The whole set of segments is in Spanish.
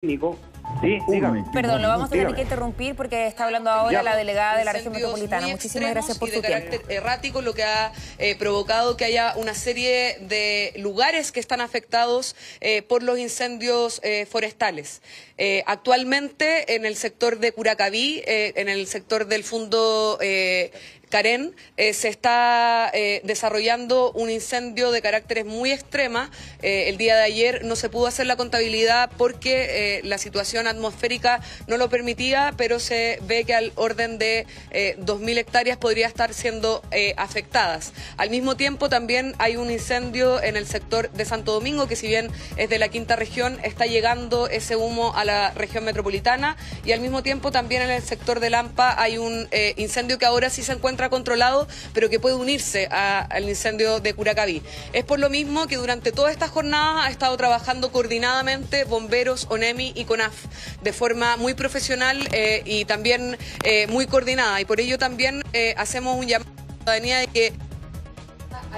técnico. Sí, dígame. Perdón, lo vamos a tener que interrumpir porque está hablando ahora Ya. la delegada de la región metropolitana. Muchísimas gracias por extremos su y de tiempo. carácter errático, lo que ha eh, provocado que haya una serie de lugares que están afectados eh, por los incendios eh, forestales. Eh, actualmente en el sector de Curacaví, eh, en el sector del Fundo eh, Carén, eh, se está eh, desarrollando un incendio de caracteres muy extrema. Eh, el día de ayer no se pudo hacer la contabilidad porque eh, la situación atmosférica no lo permitía, pero se ve que al orden de eh, 2.000 hectáreas podría estar siendo afectadas. Al mismo tiempo también hay un incendio en el sector de Santo Domingo, que si bien es de la quinta región, está llegando ese humo a la región metropolitana y al mismo tiempo también en el sector de Lampa hay un incendio que ahora sí se encuentra controlado, pero que puede unirse al incendio de Curacaví. Es por lo mismo que durante toda esta jornada ha estado trabajando coordinadamente bomberos, ONEMI y CONAF de forma muy profesional eh, y también eh, muy coordinada. Y por ello también eh, hacemos un llamado a la ciudadanía de que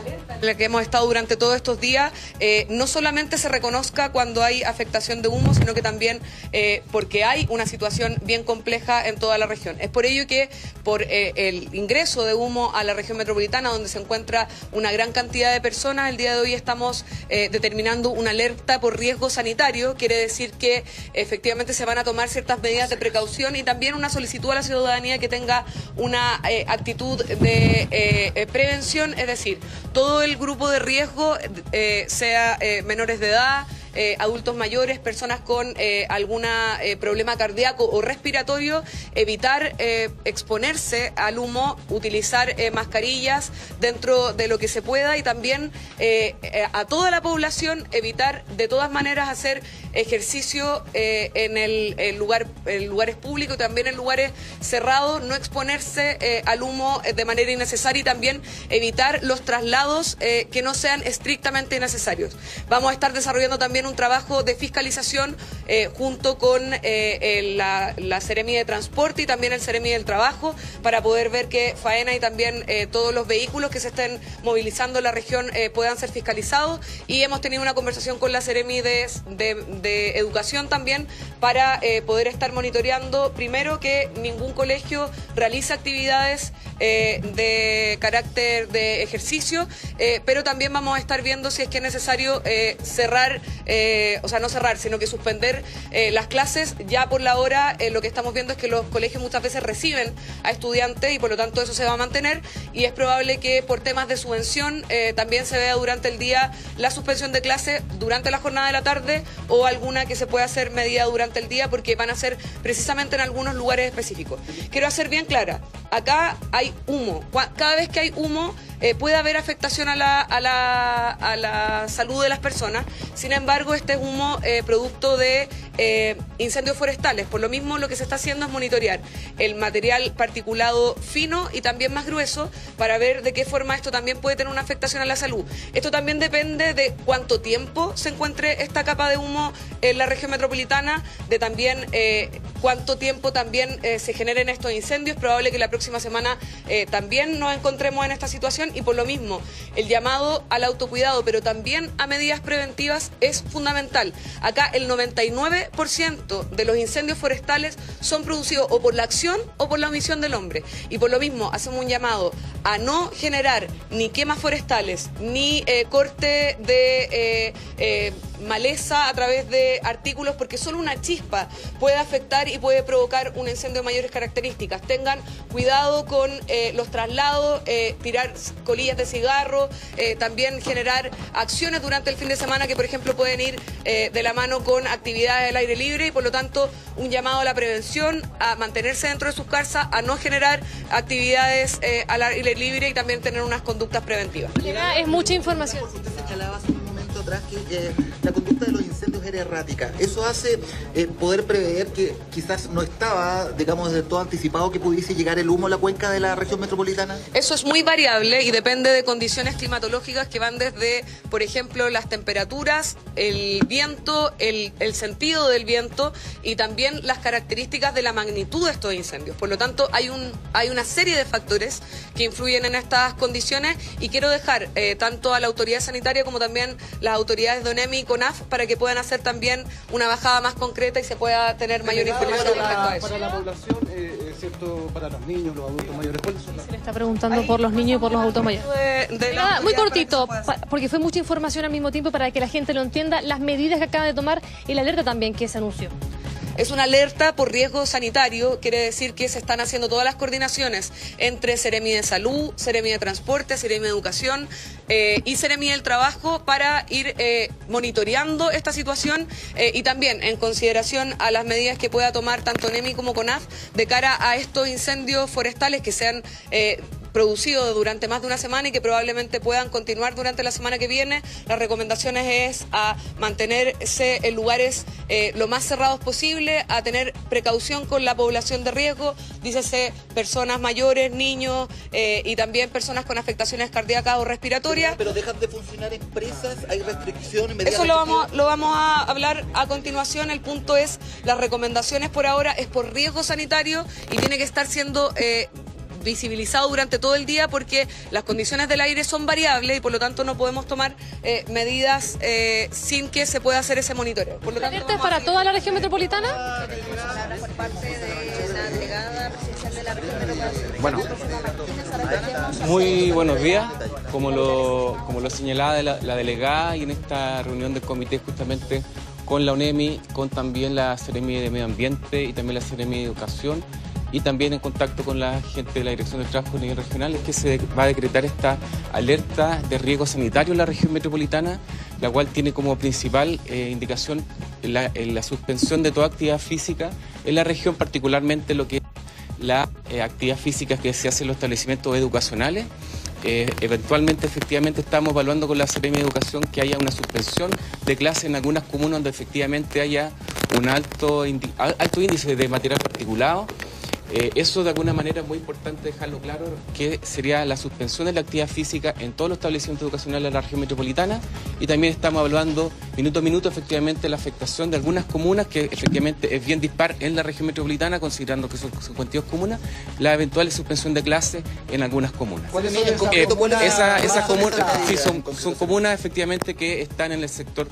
en la que hemos estado durante todos estos días, eh, no solamente se reconozca cuando hay afectación de humo, sino que también eh, porque hay una situación bien compleja en toda la región. Es por ello que por eh, el ingreso de humo a la región metropolitana, donde se encuentra una gran cantidad de personas, el día de hoy estamos determinando una alerta por riesgo sanitario. Quiere decir que efectivamente se van a tomar ciertas medidas de precaución y también una solicitud a la ciudadanía que tenga una actitud de prevención, es decir, todo el grupo de riesgo, eh, sea eh, menores de edad, eh, adultos mayores, personas con eh, algún problema cardíaco o respiratorio, evitar eh, exponerse al humo, utilizar eh, mascarillas dentro de lo que se pueda y también eh, eh, a toda la población evitar de todas maneras hacer ejercicio eh, en, el, lugar, en lugares públicos y también en lugares cerrados, no exponerse eh, al humo eh, de manera innecesaria y también evitar los traslados eh, que no sean estrictamente necesarios. Vamos a estar desarrollando también un trabajo de fiscalización eh, junto con eh, la, la Seremi de Transporte y también el Seremi del Trabajo para poder ver que Faena y también eh, todos los vehículos que se estén movilizando en la región puedan ser fiscalizados. Y hemos tenido una conversación con la Seremi de, de- Educación también para poder estar monitoreando primero que ningún colegio realice actividades de carácter de ejercicio, pero también vamos a estar viendo si es que es necesario cerrar, eh, o sea, no cerrar, sino que suspender eh, las clases. Ya por la hora eh, lo que estamos viendo es que los colegios muchas veces reciben a estudiantes y por lo tanto eso se va a mantener y es probable que por temas de subvención eh, también se vea durante el día la suspensión de clase durante la jornada de la tarde o alguna que se pueda hacer medida durante el día porque van a ser precisamente en algunos lugares específicos. Quiero hacer bien clara, acá hay humo. Cada vez que hay humo eh, puede haber afectación a la, a, la, a la salud de las personas. Sin embargo, este es humo eh, producto de eh, incendios forestales. Por lo mismo, lo que se está haciendo es monitorear el material particulado fino y también más grueso para ver de qué forma esto también puede tener una afectación a la salud. Esto también depende de cuánto tiempo se encuentre esta capa de humo en la región metropolitana, de también eh, cuánto tiempo también se generen estos incendios. Probable que la próxima semana también nos encontremos en esta situación y por lo mismo el llamado al autocuidado, pero también a medidas preventivas es fundamental. Acá el 99% de los incendios forestales son producidos o por la acción o por la omisión del hombre. Y por lo mismo hacemos un llamado a no generar ni quemas forestales, ni eh, corte de eh, eh, maleza a través de artículos, porque solo una chispa puede afectar y puede provocar un incendio de mayores características. Tengan cuidado con los traslados, tirar colillas de cigarro, también generar acciones durante el fin de semana que, por ejemplo, pueden ir eh, de la mano con actividades al aire libre y, por lo tanto, un llamado a la prevención, a mantenerse dentro de sus casas, a no generar actividades eh, al aire libre y también tener unas conductas preventivas. Es mucha información. Usted señalaba hace un momento atrás que eh, la conducta de los incendios era errática. Eso hace eh, poder prever que quizás no estaba, digamos, de todo anticipado que pudiese llegar el humo a la cuenca de la región metropolitana. Eso es muy variable y depende de condiciones climatológicas que van desde, por ejemplo, las temperaturas, el viento, el, sentido del viento y también las características de la magnitud de estos incendios. Por lo tanto, hay, un, hay una serie de factores que influyen en estas condiciones y quiero dejar eh, tanto a la autoridad sanitaria como también las autoridades de CONAF para que puedan hacer también una bajada más concreta y se pueda tener mayor información para respecto a eso. para la población, eh, ¿cierto? Para los niños, los adultos mayores, ¿cuáles son las Se le está preguntando por los niños y por los adultos mayores. De- de la Nada, muy cortito, porque fue mucha información al mismo tiempo para que la gente lo entienda, las medidas que acaban de tomar y la alerta también que se anunció. Es una alerta por riesgo sanitario, quiere decir que se están haciendo todas las coordinaciones entre Seremi de Salud, Seremi de Transporte, Seremi de Educación eh, y Seremi del Trabajo para ir eh, monitoreando esta situación eh, y también en consideración a las medidas que pueda tomar tanto NEMI como CONAF de cara a estos incendios forestales que sean... producido durante más de una semana y que probablemente puedan continuar durante la semana que viene. Las recomendaciones es a mantenerse en lugares eh, lo más cerrados posible, a tener precaución con la población de riesgo, dícese personas mayores, niños eh, y también personas con afectaciones cardíacas o respiratorias. Pero dejan de funcionar empresas, hay restricciones, Eso lo vamos, lo vamos a hablar a continuación. El punto es, las recomendaciones por ahora es por riesgo sanitario y tiene que estar siendo eh, visibilizado durante todo el día porque las condiciones del aire son variables y por lo tanto no podemos tomar eh, medidas eh, sin que se pueda hacer ese monitoreo. Por lo ¿La tanto, alerta es a para toda la región metropolitana? Bueno, muy buenos días. Como lo, como lo señalaba la, la delegada y en esta reunión del comité justamente con la UNEMI, con también la Seremi de Medio Ambiente y también la Seremi de Educación y también en contacto con la gente de la Dirección del Trabajo a nivel regional, es que se va a decretar esta alerta de riesgo sanitario en la región metropolitana, la cual tiene como principal eh, indicación la, en la suspensión de toda actividad física en la región, particularmente lo que es la eh, actividad física que se hace en los establecimientos educacionales. Eh, eventualmente, efectivamente, estamos evaluando con la Seremi de Educación que haya una suspensión de clases en algunas comunas donde efectivamente haya un alto, alto índice de material particulado. Eh, eso de alguna manera es muy importante dejarlo claro, que sería la suspensión de la actividad física en todos los establecimientos educacionales de la región metropolitana y también estamos evaluando minuto a minuto efectivamente la afectación de algunas comunas que efectivamente es bien dispar en la región metropolitana, considerando que son 52 comunas, la eventual suspensión de clases en algunas comunas. ¿Cuáles son En esas concreto, ¿cuál es Eh, cuál esas es comunas, sí, son comunas efectivamente que están en el sector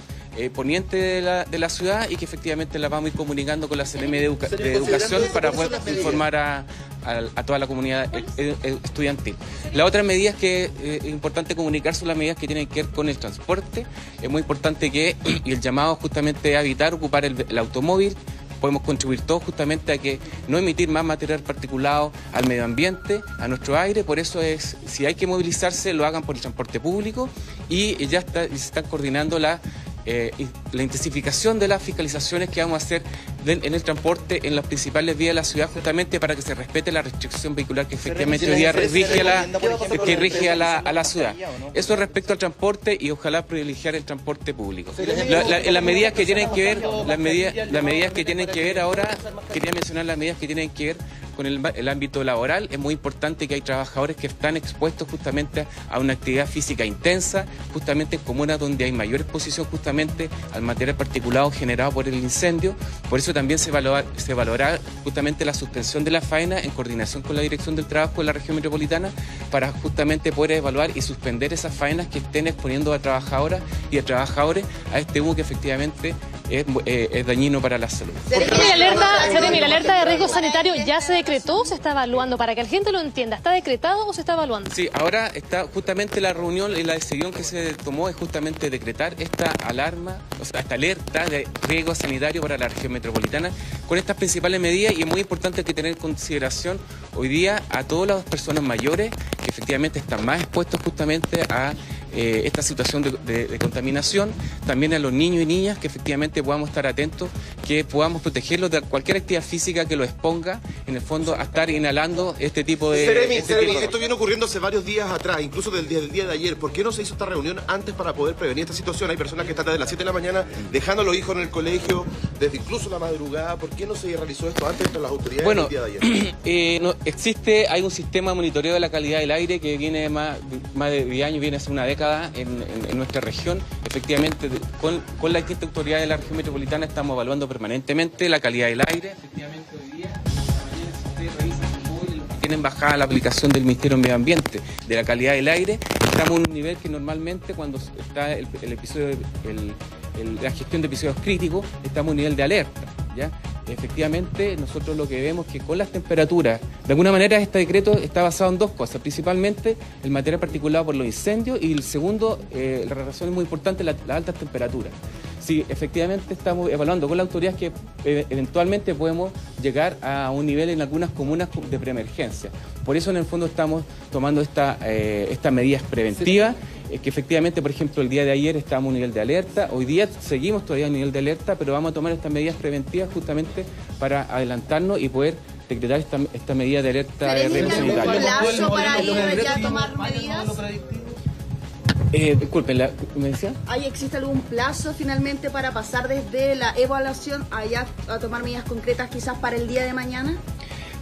eh, poniente de la, de la ciudad y que efectivamente las vamos a ir comunicando con la CNM de, Educa- de Educación para poder informar a, a- a toda la comunidad eh, eh, estudiantil. La otra medida que eh, es importante comunicar son las medidas que tienen que ver con el transporte. Es muy importante que, y el llamado justamente a evitar ocupar el, el automóvil, podemos contribuir todos justamente a que no emitir más material particulado al medio ambiente, a nuestro aire, por eso es, si hay que movilizarse, lo hagan por el transporte público y ya está, se están coordinando la, eh, in- la intensificación de las fiscalizaciones que vamos a hacer del- en el transporte en las principales vías de la ciudad justamente para que se respete la restricción vehicular que efectivamente hoy día rige a la, que rige a la, a la ciudad. Eso respecto al transporte y ojalá privilegiar el transporte público. La- la- las medidas que tienen que ver, las medidas, las medidas que tienen que ver ahora, quería mencionar las medidas que tienen que ver con el, el ámbito laboral. Es muy importante que hay trabajadores que están expuestos justamente a una actividad física intensa, justamente en comunas donde hay mayor exposición justamente al material particulado generado por el incendio. Por eso también se valora, se valora justamente la suspensión de la faena en coordinación con la Dirección del Trabajo de la región metropolitana para justamente poder evaluar y suspender esas faenas que estén exponiendo a trabajadoras y a trabajadores a este humo que efectivamente es, eh, es dañino para la salud. Seremi, la alerta, Seremi, la alerta de riesgo sanitario ya se decretó o se está evaluando para que la gente lo entienda. ¿Está decretado o se está evaluando? Sí, ahora está justamente la reunión y la decisión que se tomó es justamente decretar esta alarma, o sea, esta alerta de riesgo sanitario para la región metropolitana con estas principales medidas y es muy importante que tener en consideración hoy día a todas las personas mayores que efectivamente están más expuestos justamente a eh, esta situación de, de- de contaminación, también a los niños y niñas que efectivamente podamos estar atentos, que podamos protegerlos de cualquier actividad física que los exponga en el fondo a estar inhalando este tipo de... Seremi, este Seremi, tipo de- esto viene ocurriendo hace varios días atrás, incluso del día, del día de ayer. ¿Por qué no se hizo esta reunión antes para poder prevenir esta situación? Hay personas que están desde las 7 de la mañana dejando a los hijos en el colegio, desde incluso la madrugada. ¿Por qué no se realizó esto antes entre las autoridades Bueno, el día de ayer? eh, no, existe, hay un sistema de monitoreo de la calidad del aire que viene más, más de 10 años, viene hace una década en, en- en nuestra región. Efectivamente, con, con la distintas autoridades de la región metropolitana estamos evaluando permanentemente la calidad del aire. Efectivamente, hoy día, mañana, si revisan tienen bajada la aplicación del Ministerio de Medio Ambiente de la calidad del aire. Estamos en un nivel que normalmente cuando está el, el episodio, el, el- la gestión de episodios críticos, estamos a un nivel de alerta. ¿ya? Efectivamente, nosotros lo que vemos es que con las temperaturas, de alguna manera este decreto está basado en dos cosas, principalmente el material particulado por los incendios y el segundo, eh, la razón es muy importante, la- las altas temperaturas. Sí, efectivamente estamos evaluando con la autoridad que eh, eventualmente podemos llegar a un nivel en algunas comunas de preemergencia. Por eso en el fondo estamos tomando esta, eh, estas medidas preventivas, eh, que efectivamente, por ejemplo, el día de ayer estábamos a un nivel de alerta, hoy día seguimos todavía a un nivel de alerta, pero vamos a tomar estas medidas preventivas justamente para adelantarnos y poder decretar esta, esta medida de alerta de riesgo ¿Tienen algún sanitario. plazo para ir ya a tomar medidas? Eh, disculpen, la- ¿me decía? ¿Hay, ¿Existe algún plazo finalmente para pasar desde la evaluación a ya a tomar medidas concretas quizás para el día de mañana?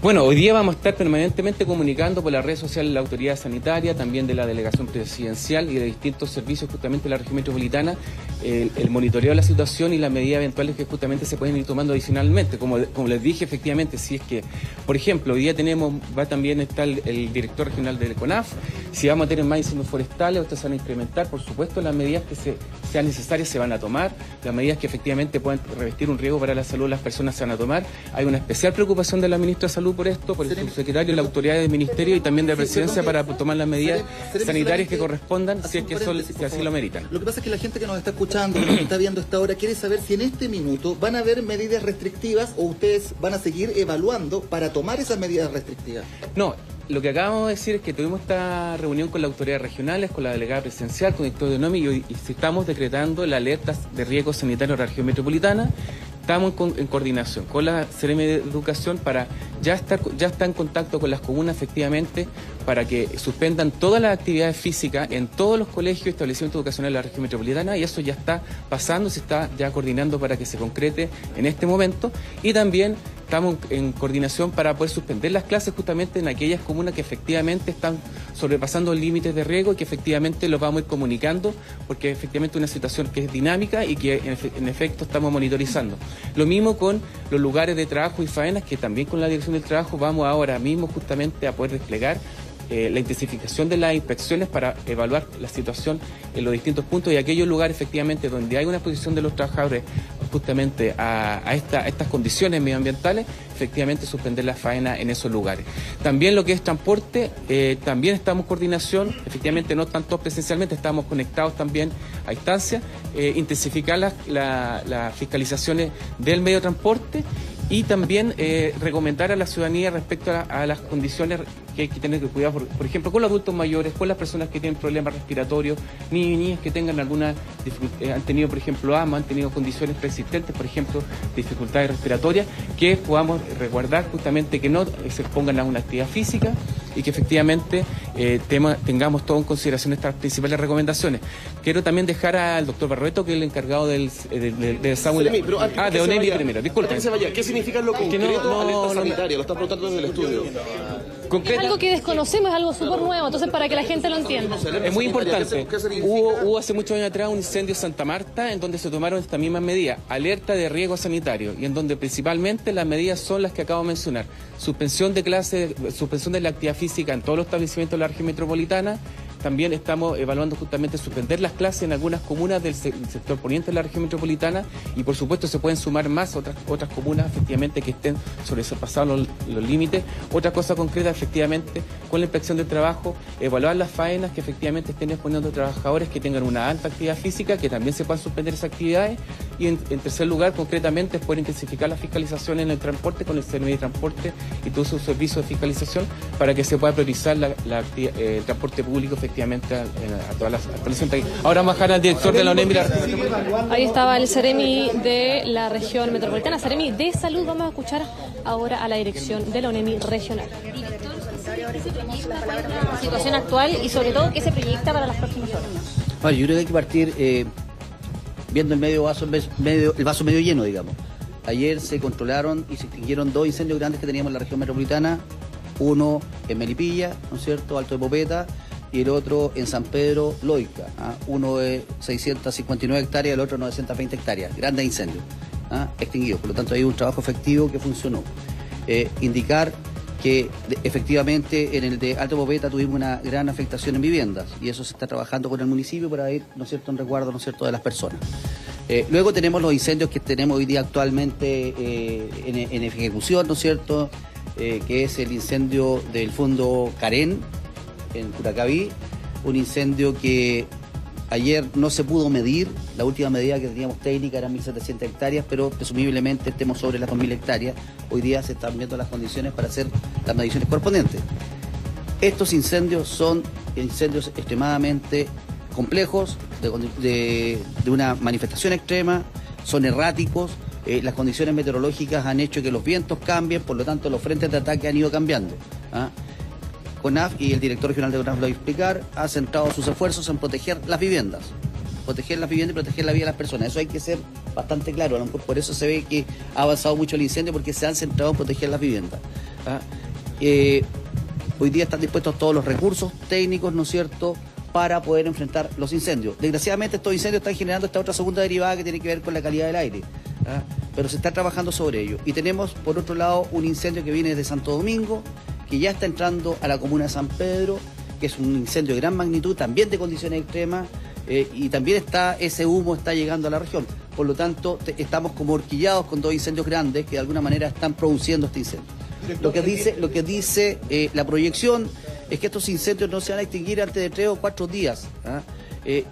Bueno, hoy día vamos a estar permanentemente comunicando por las redes sociales de la autoridad sanitaria, también de la delegación presidencial y de distintos servicios justamente de la región metropolitana, el, monitoreo de la situación y las medidas eventuales que justamente se pueden ir tomando adicionalmente. Como, les dije, efectivamente, si es que, por ejemplo, hoy día tenemos, va también está el, director regional del CONAF, si vamos a tener más incendios forestales, ustedes van a incrementar, por supuesto, las medidas que se, sean necesarias se van a tomar, las medidas que efectivamente puedan revestir un riesgo para la salud de las personas se van a tomar. Hay una especial preocupación de la ministra de Salud por esto, por el subsecretario, la autoridad del ministerio y también de la presidencia para tomar las medidas sanitarias que correspondan si es que, si así lo meritan. Lo que pasa es que la gente que nos está escuchando, que nos está viendo hasta ahora, quiere saber si en este minuto van a haber medidas restrictivas o ustedes van a seguir evaluando para tomar esas medidas restrictivas. No, lo que acabamos de decir es que tuvimos esta reunión con las autoridades regionales, con la delegada presidencial, con el director de NOMI y, hoy- y estamos decretando la alerta de riesgo sanitario de la región metropolitana. Estamos en, en coordinación con la CRM de Educación para ya estar, ya está en contacto con las comunas efectivamente para que suspendan todas las actividades físicas en todos los colegios y establecimientos educacionales de la región metropolitana y eso ya está pasando, se está ya coordinando para que se concrete en este momento. Y también estamos en coordinación para poder suspender las clases justamente en aquellas comunas que efectivamente están sobrepasando límites de riesgo y que efectivamente los vamos a ir comunicando porque efectivamente una situación que es dinámica y que en efecto estamos monitorizando. Lo mismo con los lugares de trabajo y faenas que también con la Dirección del Trabajo vamos ahora mismo justamente a poder desplegar eh, la intensificación de las inspecciones para evaluar la situación en los distintos puntos y aquellos lugares efectivamente donde hay una exposición de los trabajadores justamente a, a esta- estas condiciones medioambientales, efectivamente suspender la faena en esos lugares. También lo que es transporte, eh, también estamos coordinación, efectivamente no tanto presencialmente, estamos conectados también a distancia, eh, intensificar las la- las fiscalizaciones del medio de transporte y también eh, recomendar a la ciudadanía respecto a las condiciones que hay que tener que cuidar, por, por ejemplo, con los adultos mayores, con las personas que tienen problemas respiratorios, niños y niñas que tengan alguna eh, han tenido, por ejemplo, asma, han tenido condiciones preexistentes, por ejemplo, dificultades respiratorias, que podamos resguardar justamente que no se expongan a una actividad física y que efectivamente eh, tema- tengamos todo en consideración estas principales recomendaciones. Quiero también dejar al doctor Barreto, que es el encargado del, eh, del, del, del Samuel- Seremi, pero antes ah, de Onemi primero, disculpen. ¿Qué significa lo Que no- concreto no, alerta no, sanitaria? Lo están preguntando desde el estudio. Algo que desconocemos, es algo súper nuevo, entonces para que la gente lo entienda. Es muy importante. Hubo hace muchos años atrás un incendio en Santa Marta en donde se tomaron estas mismas medidas, alerta de riesgo sanitario, y en donde principalmente las medidas son las que acabo de mencionar. Suspensión de clases, suspensión de la actividad física en todos los establecimientos de la región metropolitana. También estamos evaluando justamente suspender las clases en algunas comunas del se- sector poniente de la región metropolitana y por supuesto se pueden sumar más otras otras comunas efectivamente que estén sobrepasados los, límites. Otra cosa concreta efectivamente con la inspección del trabajo, evaluar las faenas que efectivamente estén exponiendo trabajadores que tengan una alta actividad física, que también se puedan suspender esas actividades y en, tercer lugar concretamente es poder intensificar la fiscalización en el transporte con el CNI de transporte y todos sus servicios de fiscalización para que se pueda priorizar eh, el transporte público efectivamente a, a todas las actualizaciones. Ahora vamos a bajar al director de la ONEMI. Ahí estaba el Ceremi de la región metropolitana, Ceremi de Salud. Vamos a escuchar ahora a la dirección de la UNEMI regional. La situación actual y sobre todo qué se proyecta para las próximas horas. Bueno, yo creo que hay que partir eh, viendo el medio vaso, medio, el vaso medio lleno, digamos. Ayer se controlaron y se extinguieron dos incendios grandes que teníamos en la región metropolitana, uno en Melipilla, ¿no es cierto?, Alto de Popeta, y el otro en San Pedro, Loica. ¿ah? Uno de 659 hectáreas, el otro 920 hectáreas. Grandes incendios ¿ah? extinguidos. Por lo tanto, hay un trabajo efectivo que funcionó. Eh, indicar que efectivamente en el de Alto Popeta tuvimos una gran afectación en viviendas y eso se está trabajando con el municipio para ir, ¿no es cierto?, en resguardo, ¿no es cierto?, de las personas. Eh, luego tenemos los incendios que tenemos hoy día actualmente eh, en, ejecución, ¿no es cierto? Que es el incendio del fondo Carén en Curacaví, un incendio que ayer no se pudo medir, la última medida que teníamos técnica era 1.700 hectáreas, pero presumiblemente estemos sobre las 2.000 hectáreas. Hoy día se están viendo las condiciones para hacer las mediciones correspondientes. Estos incendios son incendios extremadamente complejos, de una manifestación extrema, son erráticos, eh, las condiciones meteorológicas han hecho que los vientos cambien, por lo tanto los frentes de ataque han ido cambiando. ¿ah? CONAF y el director regional de CONAF lo va a explicar, ha centrado sus esfuerzos en proteger las viviendas. Proteger las viviendas y proteger la vida de las personas. Eso hay que ser bastante claro. a lo mejor Por eso se ve que ha avanzado mucho el incendio porque se han centrado en proteger las viviendas. ¿ah? Eh, hoy día están dispuestos todos los recursos técnicos, ¿no es cierto?, para poder enfrentar los incendios. Desgraciadamente estos incendios están generando esta otra segunda derivada que tiene que ver con la calidad del aire. ¿ah? Pero se está trabajando sobre ello. Y tenemos, por otro lado, un incendio que viene desde Santo Domingo, que ya está entrando a la comuna de San Pedro, que es un incendio de gran magnitud, también de condiciones extremas, eh, y también está ese humo está llegando a la región. Por lo tanto, te- estamos como horquillados con dos incendios grandes que de alguna manera están produciendo este incendio. Lo que dice, lo que dice eh, la proyección es que estos incendios no se van a extinguir antes de tres o cuatro días. ¿ah? Eh,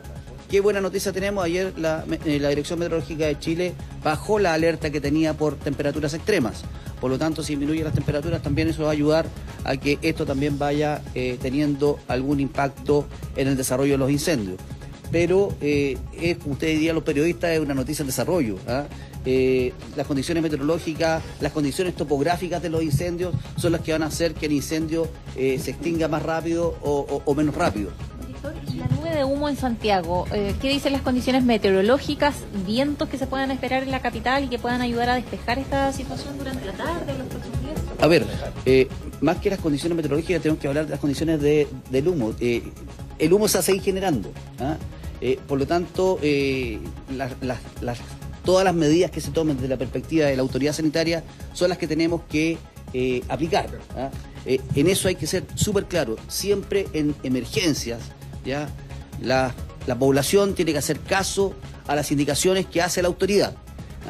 Qué buena noticia tenemos. Ayer la, eh, la Dirección Meteorológica de Chile bajó la alerta que tenía por temperaturas extremas. Por lo tanto, si disminuyen las temperaturas, también eso va a ayudar a que esto también vaya eh, teniendo algún impacto en el desarrollo de los incendios. Pero eh, es, ustedes dirían los periodistas, es una noticia en desarrollo. ¿ah? Eh, las condiciones meteorológicas, las condiciones topográficas de los incendios son las que van a hacer que el incendio se extinga más rápido o menos rápido. La nube de humo en Santiago, eh, ¿qué dicen las condiciones meteorológicas, vientos que se puedan esperar en la capital y que puedan ayudar a despejar esta situación durante la tarde los próximos días? A ver, eh, más que las condiciones meteorológicas, tenemos que hablar de las condiciones de- del humo. Eh, el humo se va a seguir generando. ¿ah? Por lo tanto, todas las medidas que se tomen desde la perspectiva de la autoridad sanitaria son las que tenemos que aplicar. ¿ah? En eso hay que ser súper claro. Siempre en emergencias, ¿ya? La, la población tiene que hacer caso a las indicaciones que hace la autoridad.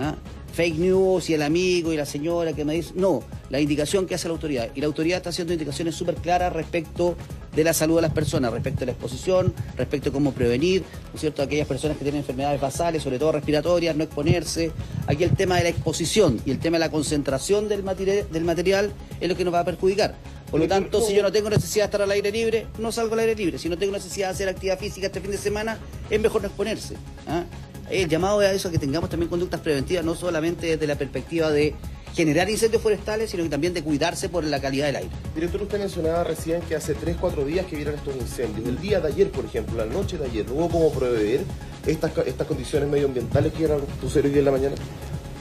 ¿ah? Fake news y el amigo y la señora que me dice. No, la indicación que hace la autoridad. Y la autoridad está haciendo indicaciones súper claras respecto de la salud de las personas, respecto de la exposición, respecto de cómo prevenir, ¿no es cierto? Aquellas personas que tienen enfermedades basales, sobre todo respiratorias, no exponerse. Aquí el tema de la exposición y el tema de la concentración del, materi- del material es lo que nos va a perjudicar. Por lo tanto, si yo no tengo necesidad de estar al aire libre, no salgo al aire libre. Si no tengo necesidad de hacer actividad física este fin de semana, es mejor no exponerse. ¿ah? El llamado es a eso, a que tengamos también conductas preventivas, no solamente desde la perspectiva de generar incendios forestales, sino que también de cuidarse por la calidad del aire. Director, usted mencionaba recién que hace 3, 4 días que vieron estos incendios. El día de ayer, por ejemplo, la noche de ayer, ¿no hubo cómo prever estas, estas condiciones medioambientales que a suceder hoy en la mañana?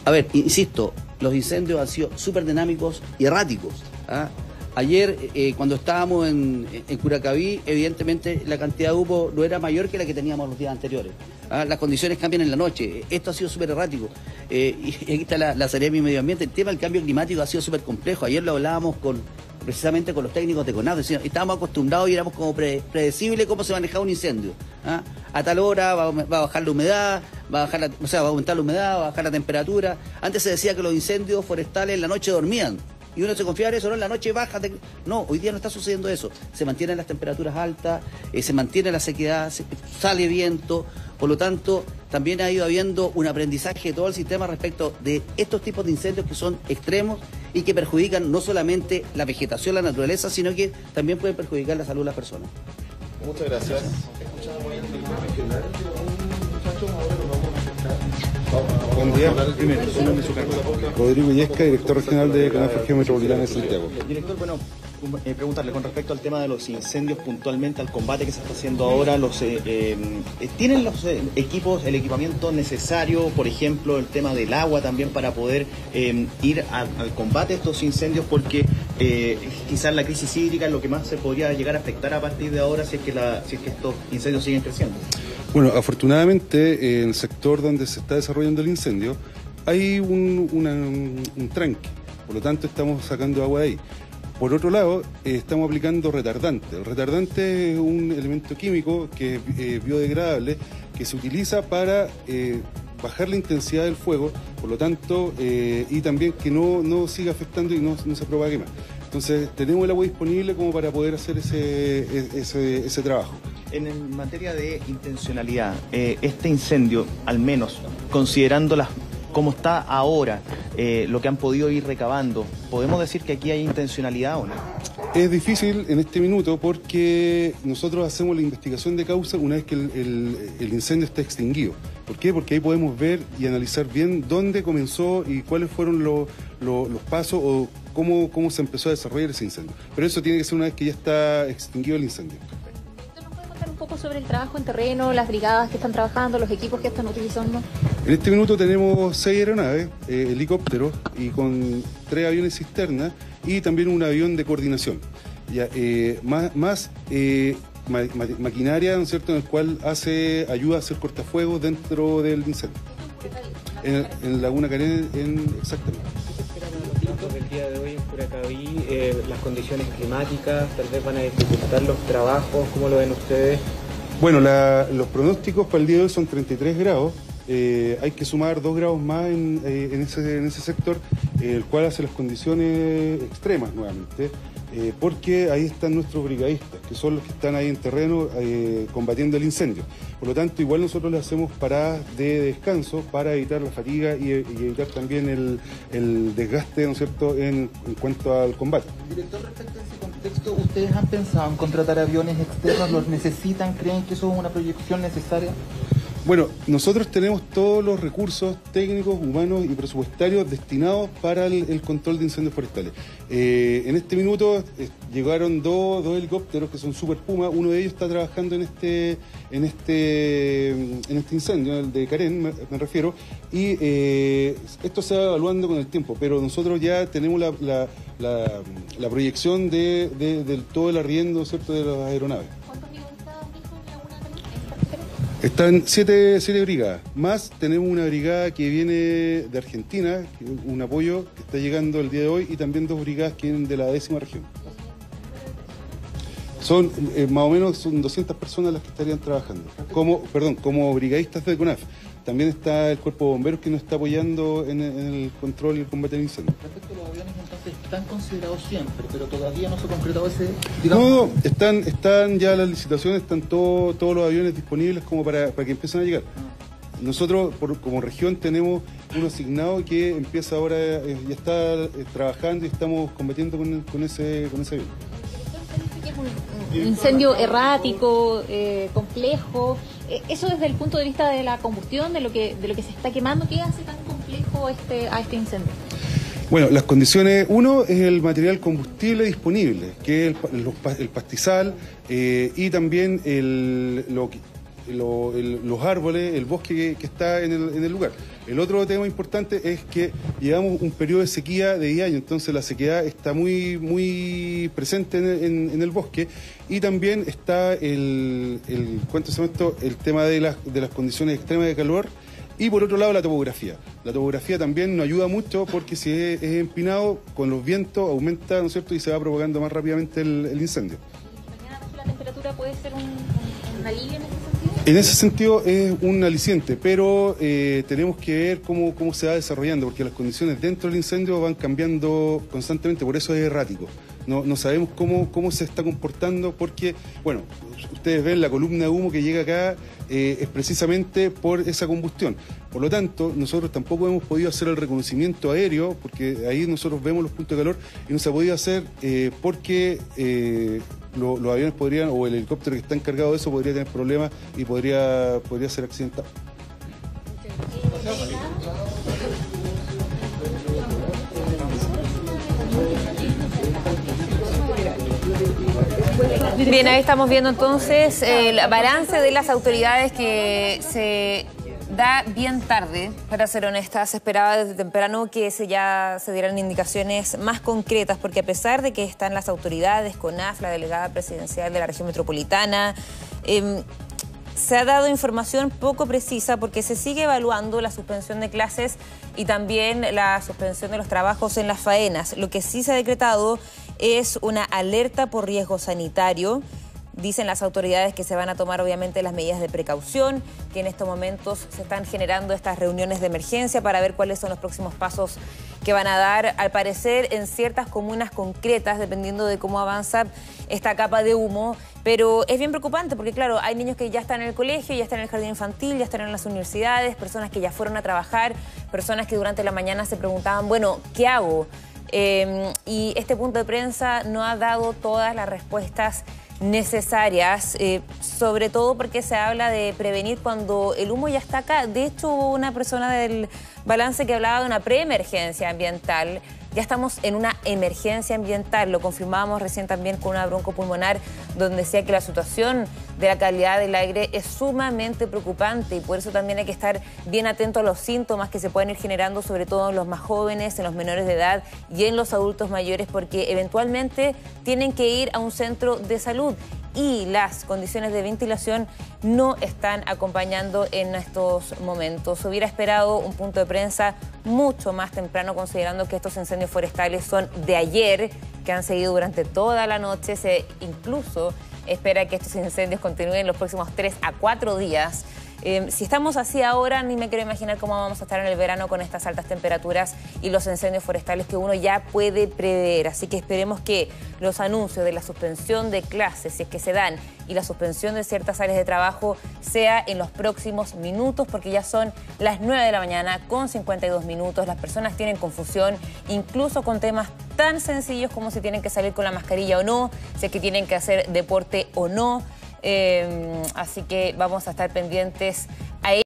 A ver, insisto, los incendios han sido súper dinámicos y erráticos. ¿ah? Ayer, eh, cuando estábamos en, en Curacaví, evidentemente la cantidad de humo no era mayor que la que teníamos los días anteriores. ¿ah? Las condiciones cambian en la noche. Esto ha sido súper errático. Eh, y aquí está la, la de Medio Ambiente. El tema del cambio climático ha sido súper complejo. Ayer lo hablábamos con precisamente con los técnicos de CONAF. Decían, estábamos acostumbrados y éramos como pre- predecible cómo se manejaba un incendio. ¿ah? A tal hora va a bajar la humedad, va a bajar la- o sea, va a aumentar la humedad, va a bajar la temperatura. Antes se decía que los incendios forestales en la noche dormían. Y uno se confiaba en eso, no, en la noche baja. te- No, hoy día no está sucediendo eso. Se mantienen las temperaturas altas, eh, se mantiene la sequedad, se- sale viento. Por lo tanto, también ha ido habiendo un aprendizaje de todo el sistema respecto de estos tipos de incendios que son extremos y que perjudican no solamente la vegetación, la naturaleza, sino que también pueden perjudicar la salud de las personas. Muchas gracias. Buen día. Rodrigo Illesca, director regional de Canal Región Metropolitana de Santiago. Director, bueno, eh, preguntarle con respecto al tema de los incendios puntualmente, al combate que se está haciendo ahora, los eh, eh, ¿tienen los eh, equipos, el equipamiento necesario, por ejemplo, el tema del agua también para poder eh, ir a- al combate de estos incendios? Porque eh, quizás la crisis hídrica es lo que más se podría llegar a afectar a partir de ahora si es que, la, si es que estos incendios siguen creciendo. Bueno, afortunadamente en el sector donde se está desarrollando el incendio hay un, una- un tranque, por lo tanto estamos sacando agua ahí. Por otro lado, eh, estamos aplicando retardante. El retardante es un elemento químico que es eh, biodegradable que se utiliza para eh, bajar la intensidad del fuego, por lo tanto, y también que no, no siga afectando y no, se propague más. Entonces, tenemos el agua disponible como para poder hacer ese, e- ese trabajo. En, materia de intencionalidad, eh, este incendio, al menos considerando las cómo está ahora, eh, lo que han podido ir recabando, ¿podemos decir que aquí hay intencionalidad o no? Es difícil en este minuto porque nosotros hacemos la investigación de causa una vez que el, incendio está extinguido. ¿Por qué? Porque ahí podemos ver y analizar bien dónde comenzó y cuáles fueron lo- los pasos o cómo, cómo se empezó a desarrollar ese incendio. Pero eso tiene que ser una vez que ya está extinguido el incendio. Un poco sobre el trabajo en terreno, las brigadas que están trabajando, los equipos que están utilizando? En este minuto tenemos seis aeronaves, eh, helicópteros y con tres aviones cisterna y también un avión de coordinación. Ya, eh, más más eh, ma- ma- maquinaria, ¿no es cierto?, en el cual hace ayuda a hacer cortafuegos dentro del incendio. En, en Laguna Carén, en, exactamente. De hoy en Curacaví, eh, las condiciones climáticas tal vez van a dificultar los trabajos, ¿cómo lo ven ustedes? Bueno, los pronósticos para el día de hoy son 33 grados. Eh, hay que sumar 2 grados más en, eh, en ese, en ese sector, el cual hace las condiciones extremas nuevamente, eh, porque ahí están nuestros brigadistas, que son los que están ahí en terreno eh, combatiendo el incendio. Por lo tanto, igual nosotros le hacemos paradas de descanso para evitar la fatiga y, evitar también el, desgaste, ¿no es en, en cuanto al combate. Director, respecto a ese contexto, ¿ustedes han pensado en contratar aviones externos? ¿Los necesitan? ¿Creen que eso es una proyección necesaria? Bueno, nosotros tenemos todos los recursos técnicos, humanos y presupuestarios destinados para el, control de incendios forestales. Eh, en este minuto eh, llegaron dos, dos helicópteros que son Super Puma. Uno de ellos está trabajando en este, en este, en este incendio, el de Carén, me, refiero. Y eh, esto se va evaluando con el tiempo, pero nosotros ya tenemos la, la- la- proyección de, de- todo el arriendo ¿cierto? de las aeronaves. Están siete, siete brigadas, más tenemos una brigada que viene de Argentina, un apoyo que está llegando el día de hoy, y también dos brigadas que vienen de la décima región. Son eh, más o menos son 200 personas las que estarían trabajando, como, perdón, como brigadistas de CONAF. También está el cuerpo de bomberos que nos está apoyando en, el- en el control y el combate del incendio. Respecto a los aviones, entonces, están considerados siempre, pero todavía no se ha concretado ese... No, no, están, están ya las licitaciones, están todo- todos los aviones disponibles como para, para que empiecen a llegar. Nosotros, por- como región, tenemos uno asignado que empieza ahora, eh, ya está eh, trabajando y estamos combatiendo con, con ese, con ese avión. que es un, un incendio errático, eh, complejo. Eh, eso desde el punto de vista de la combustión, de lo que de lo que se está quemando, ¿qué hace tan complejo este a este incendio? Bueno, las condiciones, uno es el material combustible disponible, que es el, el pastizal eh, y también el- lo los árboles, el bosque que, está en el, en el lugar. El otro tema importante es que llevamos un periodo de sequía de 10 años, entonces la sequedad está muy, muy presente en en- en el bosque y también está el, el, ¿cuánto se esto? el tema de las, de las condiciones extremas de calor y por otro lado la topografía. La topografía también nos ayuda mucho porque si es, empinado, con los vientos aumenta, ¿no es cierto? Y se va propagando más rápidamente el, incendio. ¿La temperatura puede ser un, un- en sentido? En ese sentido es un aliciente, pero eh, tenemos que ver cómo, cómo se va desarrollando, porque las condiciones dentro del incendio van cambiando constantemente, por eso es errático. No, no sabemos cómo, cómo se está comportando, porque, bueno, ustedes ven la columna de humo que llega acá, eh, es precisamente por esa combustión. Por lo tanto, nosotros tampoco hemos podido hacer el reconocimiento aéreo, porque ahí nosotros vemos los puntos de calor, y no se ha podido hacer eh, porque lo- los aviones podrían, o el helicóptero que está encargado de eso, podría tener problemas y podría, podría ser accidentado. Bien, ahí estamos viendo entonces el balance de las autoridades que se da bien tarde, para ser honesta. Se esperaba desde temprano que se ya se dieran indicaciones más concretas, porque a pesar de que están las autoridades, CONAF, la delegada presidencial de la región metropolitana, em, se ha dado información poco precisa porque se sigue evaluando la suspensión de clases y también la suspensión de los trabajos en las faenas. Lo que sí se ha decretado es una alerta por riesgo sanitario Dicen las autoridades que se van a tomar obviamente las medidas de precaución, que en estos momentos se están generando estas reuniones de emergencia para ver cuáles son los próximos pasos que van a dar, al parecer, en ciertas comunas concretas, dependiendo de cómo avanza esta capa de humo. Pero es bien preocupante porque, claro, hay niños que ya están en el colegio, ya están en el jardín infantil, ya están en las universidades, personas que ya fueron a trabajar, personas que durante la mañana se preguntaban, bueno, ¿qué hago? Eh, y este punto de prensa no ha dado todas las respuestas necesarias, eh, sobre todo porque se habla de prevenir cuando el humo ya está acá. De hecho, hubo una persona del balance que hablaba de una preemergencia ambiental. Ya estamos en una emergencia ambiental, lo confirmábamos recién también con una broncopulmonar, donde decía que la situación de la calidad del aire es sumamente preocupante y por eso también hay que estar bien atento a los síntomas que se pueden ir generando, sobre todo en los más jóvenes, en los menores de edad y en los adultos mayores, porque eventualmente tienen que ir a un centro de salud y las condiciones de ventilación no están acompañando en estos momentos. Hubiera esperado un punto de prensa mucho más temprano, considerando que estos incendios forestales son de ayer, que han seguido durante toda la noche. Se incluso espera que estos incendios continúen los próximos tres a cuatro días. Eh, si estamos así ahora, ni me quiero imaginar cómo vamos a estar en el verano con estas altas temperaturas y los incendios forestales que uno ya puede prever. Así que esperemos que los anuncios de la suspensión de clases, si es que se dan, y la suspensión de ciertas áreas de trabajo sea en los próximos minutos, porque ya son las 9 de la mañana con 52 minutos. Las personas tienen confusión, incluso con temas tan sencillos como si tienen que salir con la mascarilla o no, si es que tienen que hacer deporte o no. Em, así que vamos a estar pendientes. A